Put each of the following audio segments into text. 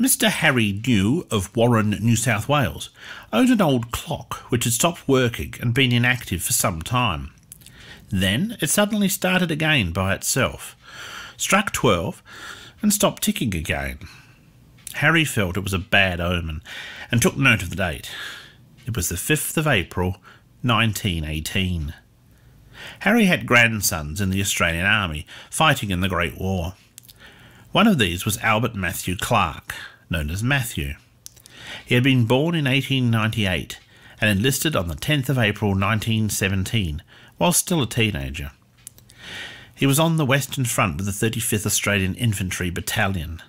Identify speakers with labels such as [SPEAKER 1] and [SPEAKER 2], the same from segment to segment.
[SPEAKER 1] Mr. Harry New of Warren, New South Wales, owned an old clock which had stopped working and been inactive for some time. Then it suddenly started again by itself, struck 12, and stopped ticking again. Harry felt it was a bad omen and took note of the date. It was the 5th of April, 1918. Harry had grandsons in the Australian Army, fighting in the Great War. One of these was Albert Matthew Clark, known as Matthew. He had been born in 1898 and enlisted on the 10th of April 1917, while still a teenager. He was on the Western Front with the 35th Australian Infantry Battalion.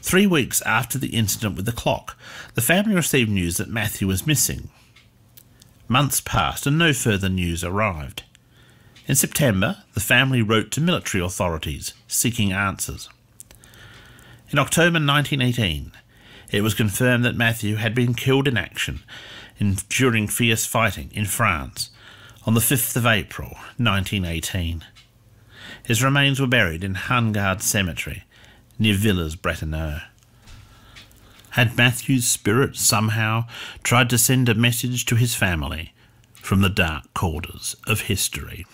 [SPEAKER 1] Three weeks after the incident with the clock, the family received news that Matthew was missing. Months passed and no further news arrived. In September, the family wrote to military authorities seeking answers. In October 1918, it was confirmed that Matthew had been killed in action in, during fierce fighting in France on the 5th of April 1918. His remains were buried in Hangard Cemetery near Villers Bretonneux. Had Matthew's spirit somehow tried to send a message to his family from the dark corners of history?